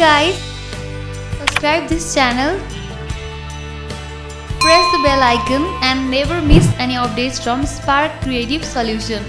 guys, subscribe this channel, press the bell icon and never miss any updates from Spark Creative Solution.